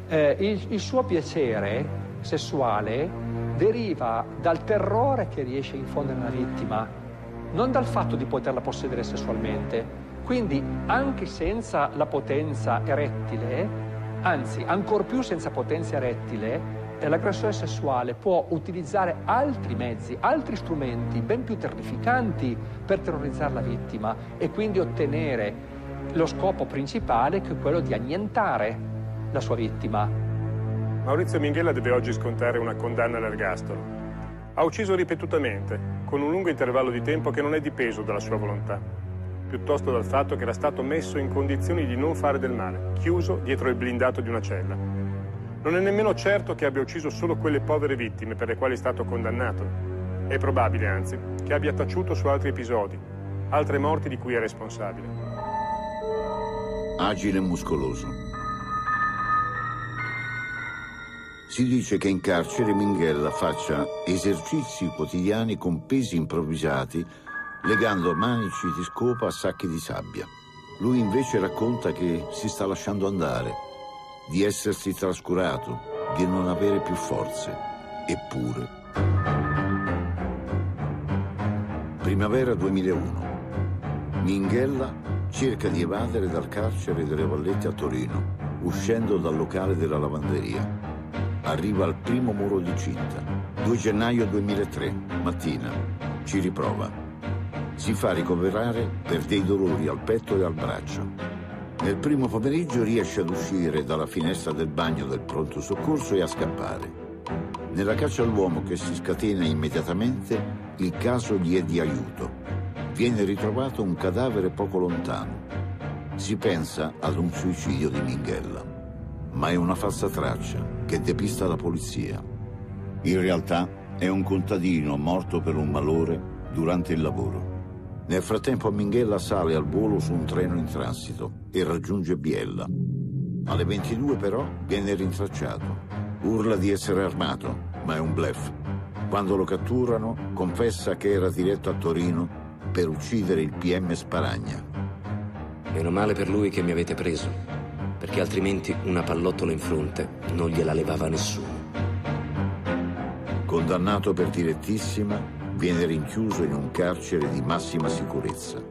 [SPEAKER 14] eh, il, il suo piacere sessuale deriva dal terrore che riesce a infondere nella vittima, non dal fatto di poterla possedere sessualmente. Quindi anche senza la potenza erettile, anzi ancor più senza potenza erettile, l'aggressore sessuale può utilizzare altri mezzi, altri strumenti ben più terrificanti per terrorizzare la vittima e quindi ottenere lo scopo principale che è quello di annientare la sua vittima.
[SPEAKER 2] Maurizio Minghella deve oggi scontare una condanna all'ergastolo. Ha ucciso ripetutamente, con un lungo intervallo di tempo che non è dipeso dalla sua volontà, piuttosto dal fatto che era stato messo in condizioni di non fare del male, chiuso dietro il blindato di una cella. Non è nemmeno certo che abbia ucciso solo quelle povere vittime per le quali è stato condannato. È probabile, anzi, che abbia taciuto su altri episodi, altre morti di cui è responsabile.
[SPEAKER 3] Agile e muscoloso. Si dice che in carcere Minghella faccia esercizi quotidiani con pesi improvvisati, legando manici di scopa a sacchi di sabbia. Lui invece racconta che si sta lasciando andare, di essersi trascurato, di non avere più forze. Eppure. Primavera 2001. Minghella cerca di evadere dal carcere delle Vallette a Torino, uscendo dal locale della lavanderia arriva al primo muro di cinta. 2 gennaio 2003, mattina. Ci riprova. Si fa ricoverare per dei dolori al petto e al braccio. Nel primo pomeriggio riesce ad uscire dalla finestra del bagno del pronto soccorso e a scappare. Nella caccia all'uomo che si scatena immediatamente, il caso gli è di aiuto. Viene ritrovato un cadavere poco lontano. Si pensa ad un suicidio di Minghella ma è una falsa traccia che depista la polizia. In realtà è un contadino morto per un malore durante il lavoro. Nel frattempo Minghella sale al volo su un treno in transito e raggiunge Biella. Alle 22 però viene rintracciato. Urla di essere armato, ma è un blef. Quando lo catturano confessa che era diretto a Torino per uccidere il PM Sparagna.
[SPEAKER 1] Meno male per lui che mi avete preso perché altrimenti una pallottola in fronte non gliela levava nessuno.
[SPEAKER 3] Condannato per direttissima, viene rinchiuso in un carcere di massima sicurezza.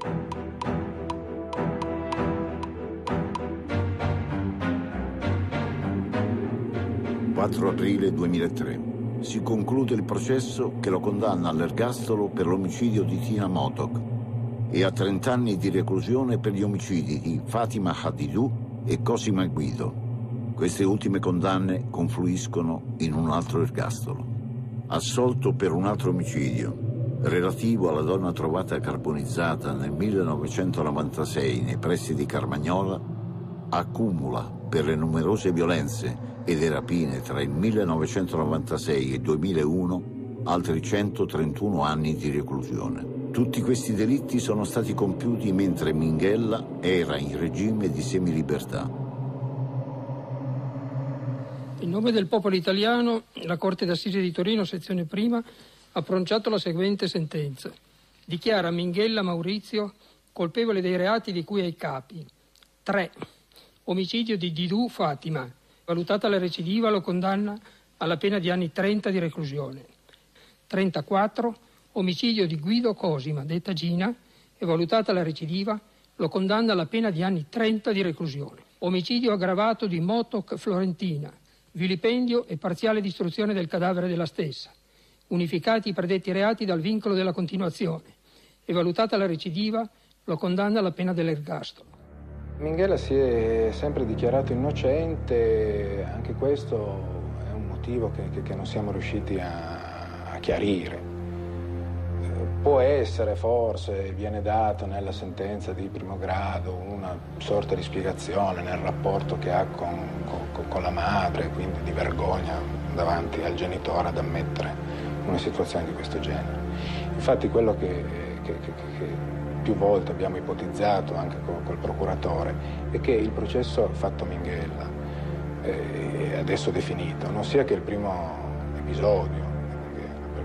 [SPEAKER 3] ...4 aprile 2003. Si conclude il processo che lo condanna all'ergastolo per l'omicidio di Tina Motok e a 30 anni di reclusione per gli omicidi di Fatima Hadidou e Cosima Guido. Queste ultime condanne confluiscono in un altro ergastolo. Assolto per un altro omicidio, relativo alla donna trovata carbonizzata nel 1996 nei pressi di Carmagnola, accumula per le numerose violenze e le rapine tra il 1996 e il 2001 altri 131 anni di reclusione. Tutti questi delitti sono stati compiuti mentre Minghella era in regime di semilibertà.
[SPEAKER 15] In nome del popolo italiano, la Corte d'Assise di Torino, sezione prima, ha pronunciato la seguente sentenza. Dichiara Minghella Maurizio colpevole dei reati di cui ai capi. 3. Omicidio di Didù Fatima. Valutata la recidiva lo condanna alla pena di anni 30 di reclusione. 34 omicidio di Guido Cosima, detta Gina, e valutata la recidiva, lo condanna alla pena di anni 30 di reclusione. Omicidio aggravato di Motoc Florentina, vilipendio e parziale distruzione del cadavere della stessa, unificati i predetti reati dal vincolo della continuazione e valutata la recidiva, lo condanna alla pena dell'ergastolo.
[SPEAKER 16] Minghella si è sempre dichiarato innocente, anche questo è un motivo che, che, che non siamo riusciti a, a chiarire può essere forse, viene dato nella sentenza di primo grado una sorta di spiegazione nel rapporto che ha con, con, con la madre, quindi di vergogna davanti al genitore ad ammettere una situazione di questo genere. Infatti quello che, che, che, che più volte abbiamo ipotizzato anche col, col, procuratore è che il processo fatto Minghella, eh, adesso definito, non sia che il primo episodio,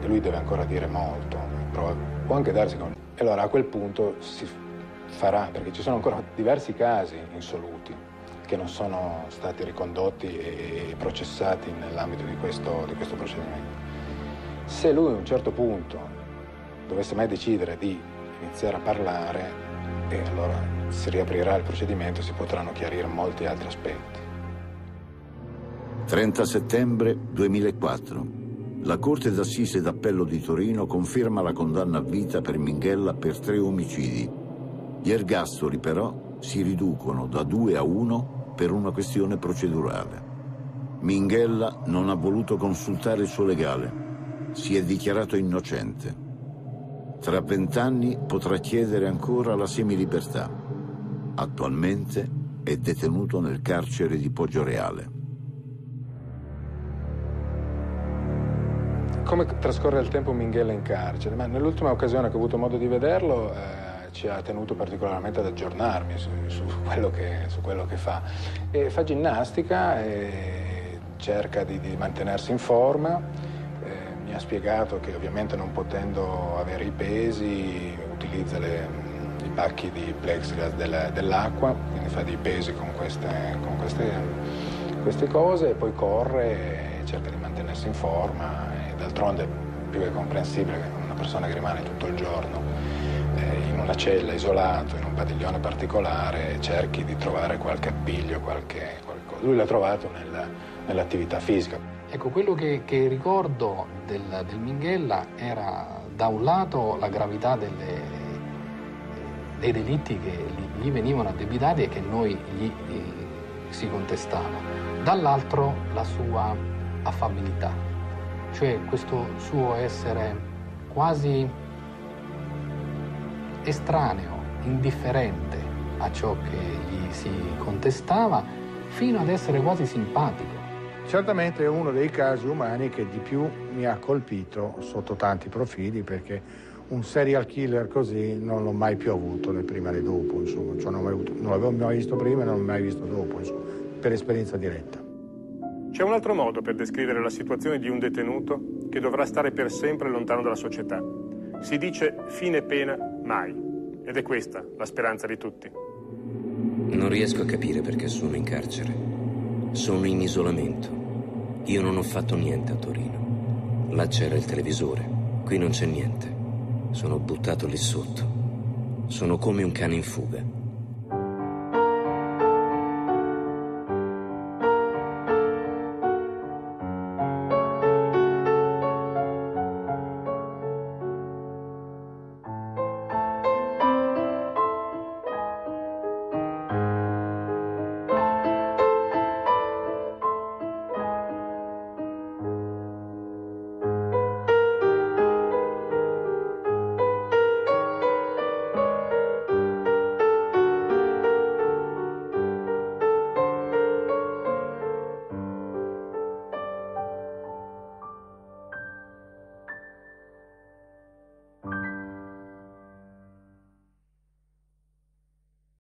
[SPEAKER 16] e lui deve ancora dire molto, può anche darsi con... E allora a quel punto si farà, perché ci sono ancora diversi casi insoluti che non sono stati ricondotti e processati nell'ambito di questo, di questo procedimento. Se lui a un certo punto dovesse mai decidere di iniziare a parlare, e allora si riaprirà il procedimento e si potranno chiarire molti altri aspetti.
[SPEAKER 3] 30 settembre 2004. La Corte d'Assise d'Appello di Torino conferma la condanna a vita per Minghella per tre omicidi. Gli ergastoli però si riducono da due a uno per una questione procedurale. Minghella non ha voluto consultare il suo legale. Si è dichiarato innocente. Tra vent'anni potrà chiedere ancora la semilibertà. Attualmente è detenuto nel carcere di Poggioreale.
[SPEAKER 16] Come trascorre il tempo Minghella in carcere? nell'ultima occasione che ho avuto modo di vederlo eh, ci ha tenuto particolarmente ad aggiornarmi su, su, quello, che, su quello, che, fa. E fa ginnastica e cerca di, di mantenersi in forma. Eh, mi ha spiegato che ovviamente non potendo avere i pesi utilizza le, i pacchi di plexiglass del, dell'acqua, quindi fa dei pesi con queste, con queste, queste cose e poi corre e cerca di mantenersi in forma d'altronde più che comprensibile che una persona che rimane tutto il giorno eh, in una cella isolato, in un padiglione particolare, cerchi di trovare qualche appiglio, qualche qualcosa. Lui l'ha trovato nella, nell'attività fisica.
[SPEAKER 10] Ecco, quello che, che ricordo del, del, Minghella era da un lato la gravità delle, dei delitti che gli venivano addebitati e che noi gli eh, si contestava, dall'altro la sua affabilità, cioè questo suo essere quasi estraneo, indifferente a ciò che gli si contestava, fino ad essere quasi simpatico.
[SPEAKER 12] Certamente è uno dei casi umani che di più mi ha colpito sotto tanti profili perché un serial killer così non l'ho mai più avuto né prima né dopo, insomma. Cioè non, l'avevo mai visto prima e non l'ho mai visto dopo, insomma, per esperienza diretta.
[SPEAKER 2] C'è un altro modo per descrivere la situazione di un detenuto che dovrà stare per sempre lontano dalla società. Si dice fine pena mai. Ed è questa la speranza di tutti.
[SPEAKER 1] Non riesco a capire perché sono in carcere. Sono in isolamento. Io non ho fatto niente a Torino. Là c'era il televisore. Qui non c'è niente. Sono buttato lì sotto. Sono come un cane in fuga.